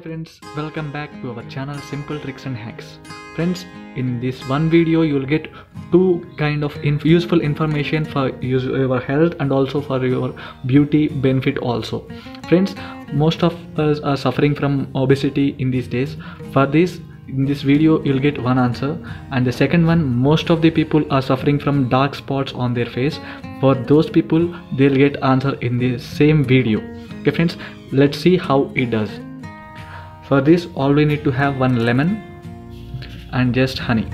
Hi friends, welcome back to our channel Simple Tricks and Hacks. Friends, in this one video you'll get two kind of inf- useful information for your health and also for your beauty benefit also. Friends, most of us are suffering from obesity in these days. For this in this video you'll get one answer and the second one most of the people are suffering from dark spots on their face for those people they'll get answer in the same video okay friends let's see how it does for this all we need to have one lemon and just honey.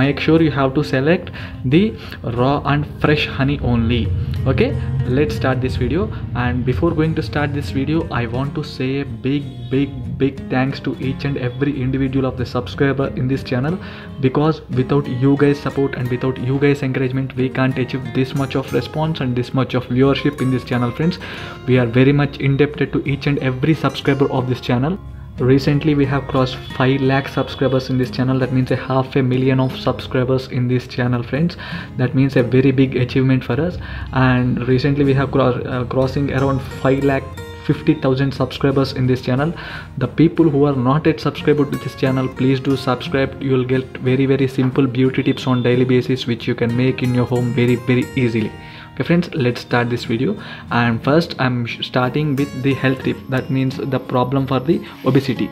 Make sure you have to select the raw and fresh honey only. Okay? Let's start this video. And before going to start this video i want to say a big big big thanks to each and every individual of the subscriber in this channel. Because without you guys support and without you guys encouragement we can't achieve this much of response and this much of viewership in this channel friends. We are very much indebted to each and every subscriber of this channel recently we have crossed 5 lakh subscribers in this channel. That means a half a million of subscribers in this channel friends. That means a very big achievement for us. And recently we have cross, uh, crossing around 5 lakh 50000 subscribers in this channel. The people who are not yet subscribed to this channel please do subscribe. You will get very very simple beauty tips on daily basis which you can make in your home very very easily okay friends let's start this video. And first i'm starting with the health tip. That means the problem for the obesity.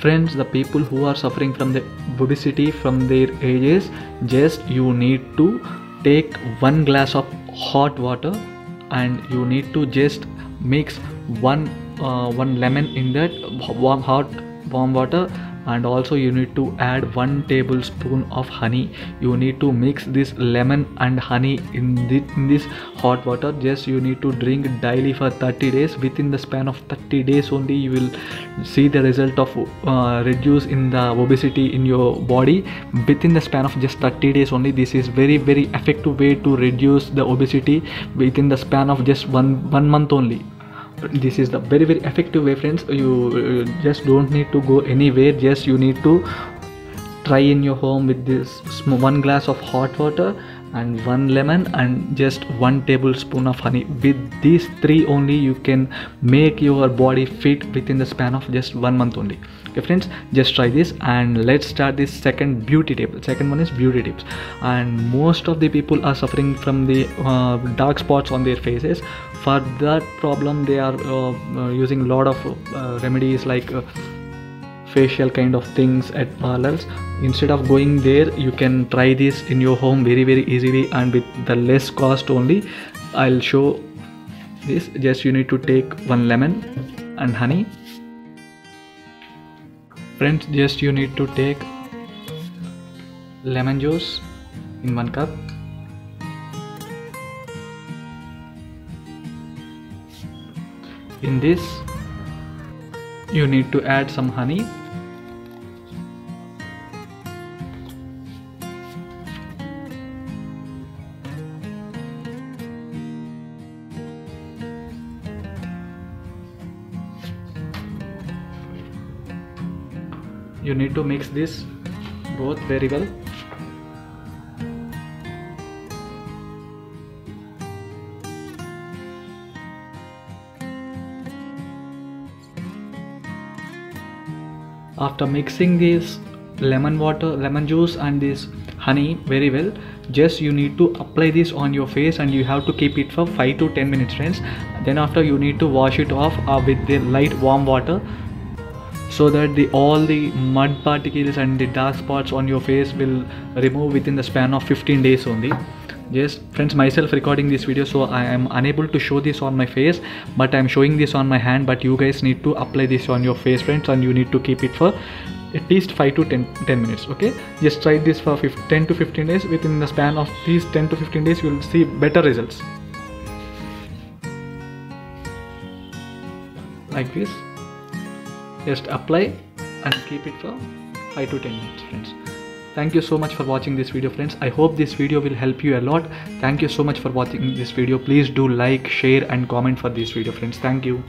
Friends the people who are suffering from the obesity from their ages just you need to take one glass of hot water and you need to just mix one uh, one lemon in that warm hot warm water and also you need to add one tablespoon of honey. You need to mix this lemon and honey in, the, in this hot water. Just you need to drink daily for 30 days. Within the span of 30 days only you will see the result of uh, reduce in the obesity in your body. Within the span of just 30 days only this is very very effective way to reduce the obesity. Within the span of just one one month only this is the very very effective way friends. You uh, just don't need to go anywhere. Just you need to try in your home with this one glass of hot water and one lemon and just one tablespoon of honey. With these three only you can make your body fit within the span of just one month only. Okay friends just try this and let's start this second beauty tip. Second one is beauty tips. And most of the people are suffering from the uh, dark spots on their faces. For that problem they are uh, uh, using a lot of uh, remedies like uh, facial kind of things at parlors. Instead of going there you can try this in your home very very easily and with the less cost only. I'll show this. Just you need to take one lemon and honey. Friends just you need to take lemon juice in one cup. In this you need to add some honey you need to mix this both very well. After mixing this lemon water lemon juice and this honey very well just you need to apply this on your face and you have to keep it for 5 to 10 minutes friends. Then after you need to wash it off uh, with the light warm water so that the all the mud particles and the dark spots on your face will remove within the span of 15 days only. Just friends myself recording this video so i am unable to show this on my face but i'm showing this on my hand but you guys need to apply this on your face friends and you need to keep it for at least 5 to 10, 10 minutes okay? Just try this for 15, 10 to 15 days. Within the span of these 10 to 15 days you will see better results. Like this just apply and keep it for 5 to 10 minutes friends. Thank you so much for watching this video friends. I hope this video will help you a lot. Thank you so much for watching this video. Please do like share and comment for this video friends. Thank you